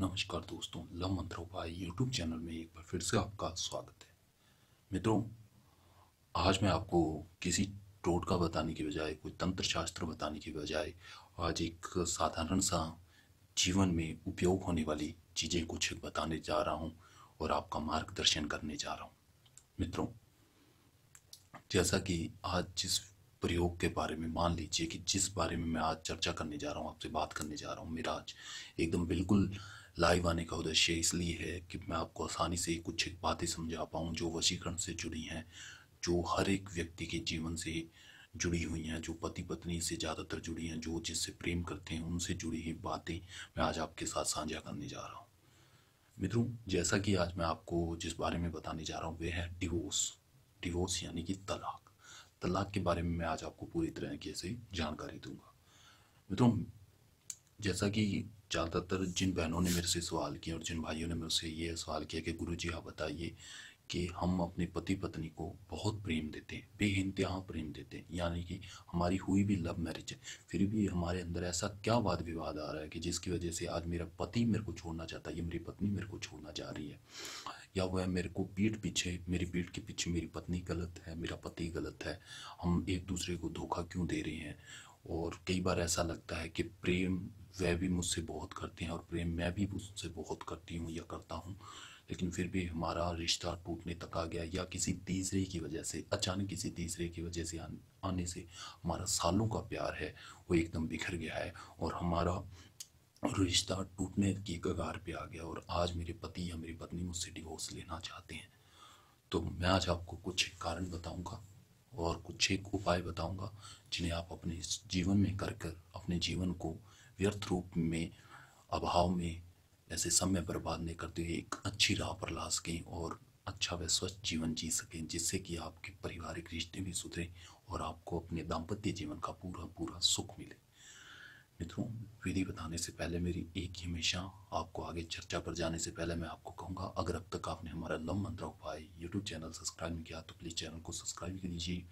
नमस्कार दोस्तों, लव मंत्रों भाई यूट्यूब चैनल में एक बार फिर से आपका स्वागत है। मित्रों, आज मैं आपको किसी टोटका बताने की बजाय, कोई तंत्र शास्त्र बताने की बजाय, आज एक साधारण सा जीवन में उपयोग होने वाली चीज़ें कुछ बताने जा रहा हूँ और आपका मार्गदर्शन करने जा रहा हूँ। मित्रों, जैसा कि आज जिस प्रयोग के बारे में मान लीजिए कि जिस बारे में मैं आज चर्चा करने जा रहा हूँ, आपसे बात करने जा रहा हूँ, मेरा आज एकदम बिल्कुल लाइव आने का उद्देश्य इसलिए है कि मैं आपको आसानी से कुछ एक बातें समझा पाऊँ जो वशीकरण से जुड़ी हैं, जो हर एक व्यक्ति के जीवन से जुड़ी हुई हैं, जो पति पत्नी से ज़्यादातर जुड़ी हैं, जो जिससे प्रेम करते हैं, उनसे जुड़ी हुई बातें मैं आज आपके साथ साझा करने जा रहा हूँ। मित्रों, जैसा कि आज मैं आपको जिस बारे में बताने जा रहा हूँ, वह है डिवोर्स डिवोर्स यानी कि तलाक। तलाक के बारे में मैं आज आपको पूरी तरीके से जानकारी दूँगा। मित्रों, जैसा कि ज़्यादातर जिन बहनों ने मेरे से सवाल किया और जिन भाइयों ने मेरे से ये सवाल किया कि गुरु जी आप बताइए कि हम अपने पति पत्नी को बहुत प्रेम देते हैं बे इंतहा प्रेम देते हैं। यानी कि हमारी हुई भी लव मैरिज है। फिर भी हमारे अंदर ऐसा क्या वाद विवाद आ रहा है कि जिसकी वजह से आज मेरा पति मेरे को छोड़ना चाहता है, या मेरी पत्नी मेरे को छोड़ना चाह रही है? या वह मेरे को पीठ पीछे, मेरी पीठ के पीछे मेरी पत्नी गलत है, मेरा पति गलत है, हम एक दूसरे को धोखा क्यों दे रहे हैं? और कई बार ऐसा लगता है कि प्रेम, वह भी मुझसे बहुत करते हैं, और प्रेम मैं भी मुझसे बहुत करती हूँ या करता हूँ। लेकिन फिर भी हमारा रिश्ता टूटने तक आ गया या किसी तीसरे की वजह से, अचानक किसी तीसरे की वजह से आने से हमारा सालों का प्यार है, वो एकदम बिखर गया है और हमारा रिश्ता टूटने की कगार पे आ गया और आज मेरे पति या मेरी पत्नी मुझसे डिवोर्स लेना चाहते हैं। तो मैं आज आपको कुछ कारण बताऊँगा और कुछ एक उपाय बताऊँगा जिन्हें आप अपने जीवन में कर कर, अपने जीवन को व्यर्थ रूप में, अभाव में ऐसे समय बर्बाद नहीं करते हुए एक अच्छी राह पर ला सकें और अच्छा व स्वस्थ जीवन जी सकें, जिससे कि आपके पारिवारिक रिश्ते भी सुधरें और आपको अपने दाम्पत्य जीवन का पूरा पूरा सुख मिले। मित्रों, विधि बताने से पहले मेरी एक ही हमेशा आपको आगे चर्चा पर जाने से पहले मैं आपको कहूँगा, अगर अब तक आपने हमारा लम मंत्र उपाय यूट्यूब चैनल सब्सक्राइब नहीं किया तो प्लीज़ चैनल को सब्सक्राइब कर लीजिए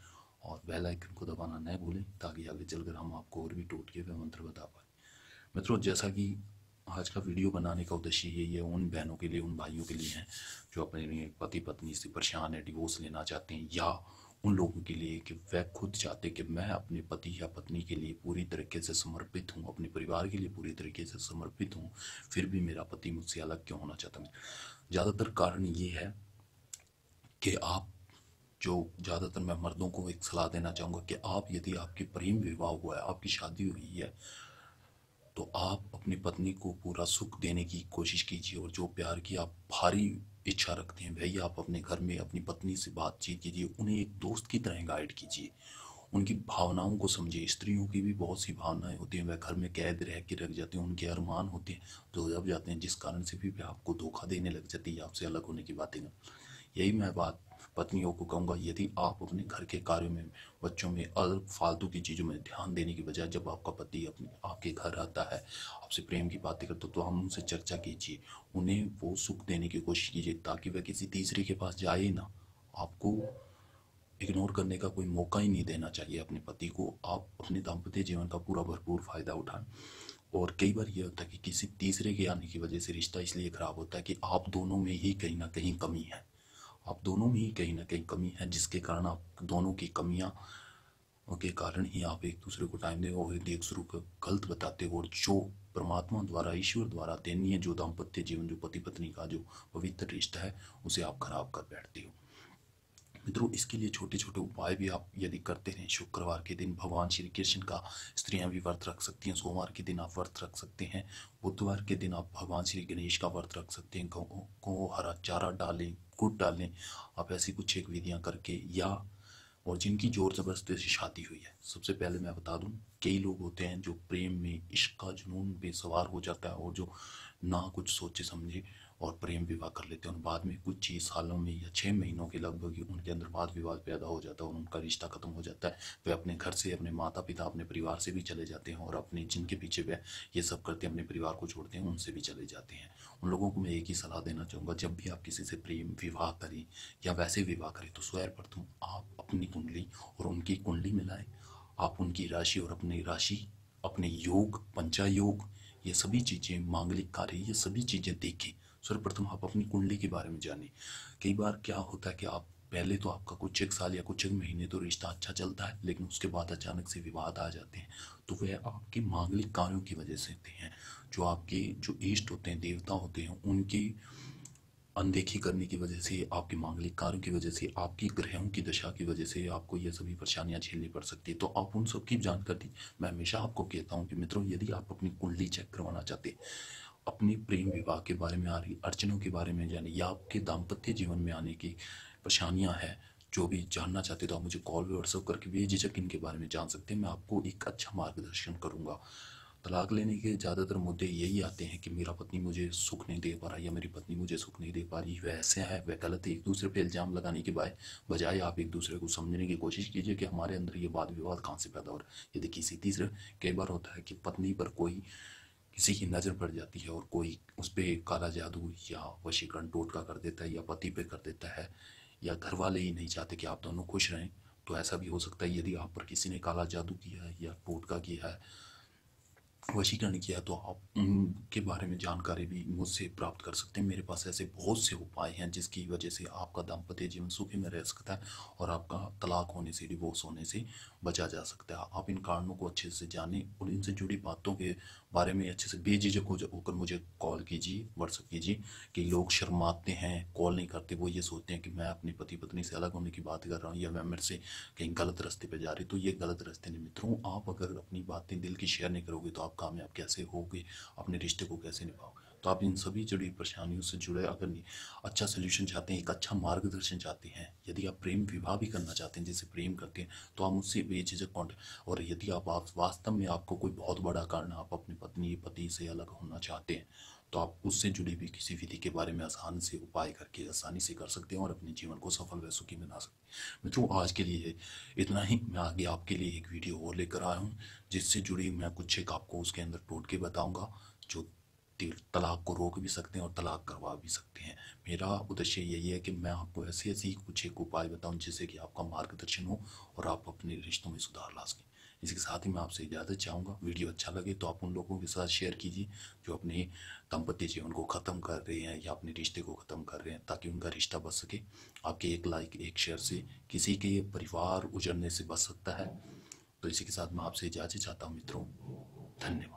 और बेल आइकन को दबाना न भूलें, ताकि आगे चलकर हम आपको और भी टोटके व मंत्र बता पाए। मित्रों, जैसा कि आज का वीडियो बनाने का उद्देश्य यही है उन बहनों के लिए, उन भाइयों के लिए हैं, जो अपने पति, पत्नी से परेशान है डिवोर्स लेना चाहते हैं, या उन लोगों के लिए कि वह खुद चाहते कि मैं अपने पति या पत्नी के लिए पूरी तरीके से समर्पित हूँ, अपने परिवार के लिए पूरी तरीके से समर्पित हूँ, फिर भी मेरा पति मुझसे अलग क्यों होना चाहता है? ज़्यादातर कारण ये है कि आप जो, ज़्यादातर मैं मर्दों को एक सलाह देना चाहूँगा कि आप, यदि आपकी प्रेम विवाह हुआ है, आपकी शादी हुई है तो आप अपनी पत्नी को पूरा सुख देने की कोशिश कीजिए और जो प्यार की आप भारी इच्छा रखते हैं, भैया, आप अपने घर में अपनी पत्नी से बातचीत कीजिए, उन्हें एक दोस्त की तरह गाइड कीजिए। उनकी भावनाओं को समझिए। स्त्रियों की भी बहुत सी भावनाएँ होती हैं, वह घर में कैद रह के रख जाते हैं, उनके अरमान होते हैं जो जब जाते हैं, जिस कारण से भी वह आपको धोखा देने लग जाती है आपसे अलग होने की बातें यही मैं बात पत्नियों को कहूँगा यदि आप अपने घर के कार्यों में, बच्चों में अलग फालतू की चीज़ों में ध्यान देने की बजाय जब आपका पति अपने, आपके घर आता है, आपसे प्रेम की बातें करते तो हम उनसे चर्चा कीजिए। उन्हें वो सुख देने की कोशिश कीजिए ताकि वह किसी तीसरे के पास जाए ना। आपको इग्नोर करने का कोई मौका ही नहीं देना चाहिए अपने पति को। आप अपने दाम्पत्य जीवन का पूरा भरपूर फ़ायदा उठाएँ। और कई बार ये होता है कि किसी तीसरे के आने की वजह से रिश्ता इसलिए ख़राब होता है कि आप दोनों में ही कहीं ना कहीं कमी है। आप दोनों में ही कहीं ना कहीं कमी है, जिसके कारण आप दोनों की कमियाँ के कारण ही आप एक दूसरे को टाइम दे और एक दूसरे को गलत बताते हो और जो परमात्मा द्वारा, ईश्वर द्वारा देनी है जो दाम्पत्य जीवन, जो पति पत्नी का जो पवित्र रिश्ता है, उसे आप खराब कर बैठते हो। मित्रों, इसके लिए छोटे छोटे उपाय भी आप यदि करते हैं, शुक्रवार के दिन भगवान श्री कृष्ण का स्त्रियाँ भी व्रत रख सकती हैं, सोमवार के दिन आप व्रत रख सकते हैं, बुधवार के दिन आप भगवान श्री गणेश का व्रत रख सकते हैं, गौ गौ हरा चारा डालें गुड़ डालें आप ऐसी कुछ एक विधियाँ करके या, और जिनकी ज़ोर ज़बरदस्ती से शादी हुई है। सबसे पहले मैं बता दूँ, कई लोग होते हैं जो प्रेम में, इश्क का जुनून बेसवार हो जाता है और जो ना कुछ सोचे समझे और प्रेम विवाह कर लेते हैं। और बाद में कुछ ही सालों में या छः महीनों के लगभग ही उनके अंदर वाद विवाद पैदा हो जाता है और उनका रिश्ता खत्म हो जाता है। वे अपने घर से, अपने माता पिता अपने परिवार से भी चले जाते हैं और अपने जिनके पीछे वे ये सब करते हैं, अपने परिवार को छोड़ते हैं, उनसे भी चले जाते हैं। उन लोगों को मैं एक ही सलाह देना चाहूँगा, जब भी आप किसी से प्रेम विवाह करें या वैसे विवाह करें तो स्वैर प्रथम आप अपनी कुंडली और उनकी कुंडली मिलाएँ। आप उनकी राशि और अपनी राशि, अपने योग, पंचायोग, ये सभी चीज़ें, मांगलिक कार्य, ये सभी चीज़ें देखें। सर्वप्रथम आप अपनी कुंडली के बारे में जानें। कई बार क्या होता है कि आप, पहले तो आपका कुछ एक साल या कुछ एक महीने तो रिश्ता अच्छा चलता है, लेकिन उसके बाद अचानक से विवाद आ जाते हैं। तो वह आपके मांगलिक कार्यों की वजह से होते हैं। जो आपके जो इष्ट होते हैं, देवता होते हैं, उनकी अनदेखी करने की वजह से, आपके मांगलिक कार्यों की वजह से, आपकी ग्रहों की दशा की वजह से आपको यह सभी परेशानियाँ झेलनी पड़ सकती है। तो आप उन सब की जानकारी मैं हमेशा आपको कहता हूँ कि मित्रों, यदि आप अपनी कुंडली चेक करवाना चाहते हैं अपने प्रेम विवाह के बारे में आ रही, अड़चनों के बारे में जाने, या आपके दाम्पत्य जीवन में आने की परेशानियाँ हैं, जो भी जानना चाहते तो आप मुझे कॉल व्हाट्सअप करके भी बेझिझक इनके बारे में जान सकते हैं। मैं आपको एक अच्छा मार्गदर्शन करूँगा। तलाक लेने के ज़्यादातर मुद्दे यही आते हैं कि मेरा पत्नी मुझे सुख नहीं दे पा रहा, या मेरी पत्नी मुझे सुख नहीं दे पा रही। वह ऐसे है, वह गलत है। एक दूसरे पे इल्ज़ाम लगाने के बाद बजाय आप एक दूसरे को समझने की कोशिश कीजिए कि हमारे अंदर ये वाद विवाद कहाँ से पैदा हो रहा है। यदि किसी तीसरे, कई बार होता है कि पत्नी पर कोई किसी की नज़र पड़ जाती है और कोई उस पर काला जादू या वशीकरण टोटका कर देता है या पति पे कर देता है या घर वाले ही नहीं चाहते कि आप दोनों खुश रहें तो ऐसा भी हो सकता है यदि आप पर किसी ने काला जादू किया है या टोटका किया है वशीकरण किया तो आप उनके बारे में जानकारी भी मुझसे प्राप्त कर सकते हैं। मेरे पास ऐसे बहुत से उपाय हैं जिसकी वजह से आपका दाम्पत्य जीवन सुखी में रह सकता है और आपका तलाक होने से डिवोर्स होने से बचा जा सकता है। आप इन कारणों को अच्छे से जानें और इनसे जुड़ी बातों के बारे में अच्छे से बेझिझक होकर मुझे कॉल कीजिए व्हाट्सअप कीजिए कि लोग शर्माते हैं, कॉल नहीं करते। वो ये सोचते हैं कि मैं अपनी पति पत्नी से अलग होने की बात कर रहा हूँ या मैं मेरे से कहीं गलत रास्ते पर जा रही तो ये गलत रास्ते नहीं मित्रों आप अगर अपनी बातें दिल की शेयर नहीं करोगे तो आप कामयाब कैसे होगे, अपने रिश्ते को कैसे निभाओगे तो आप इन सभी जुड़ी परेशानियों से जुड़े, अगर अच्छा सोल्यूशन चाहते हैं, एक अच्छा मार्गदर्शन चाहते हैं, यदि आप प्रेम विवाह भी करना चाहते हैं, जिसे प्रेम करते हैं तो आप मुझसे बेझिझक कॉन्टेक्ट और यदि आप वास्तव में आपको कोई बहुत बड़ा कारण, आप अपनी पत्नी, पति से अलग होना चाहते हैं तो आप उससे जुड़ी भी किसी विधि के बारे में आसान से उपाय करके आसानी से कर सकते हैं और अपने जीवन को सफल व सुखी बना सकते हैं। मित्रों, आज के लिए इतना ही। मैं आगे आपके लिए एक वीडियो और लेकर आया हूँ, जिससे जुड़ी मैं कुछ एक आपको उसके अंदर टोट के बताऊँगा, जो तलाक को रोक भी सकते हैं और तलाक करवा भी सकते हैं। मेरा उद्देश्य यही है कि मैं आपको ऐसे ऐसे ही कुछ एक उपाय बताऊँ, जिससे कि आपका मार्गदर्शन हो और आप अपने रिश्तों में सुधार ला सकें। इसके साथ ही मैं आपसे इजाज़त चाहूँगा। वीडियो अच्छा लगे तो आप उन लोगों के साथ शेयर कीजिए जो अपने दंपत्ति जीवन को ख़त्म कर रहे हैं या अपने रिश्ते को ख़त्म कर रहे हैं ताकि उनका रिश्ता बच सके। आपके एक लाइक, एक शेयर से किसी के परिवार उजड़ने से बच सकता है। तो इसी के साथ मैं आपसे इजाज़त चाहता हूँ मित्रों। धन्यवाद।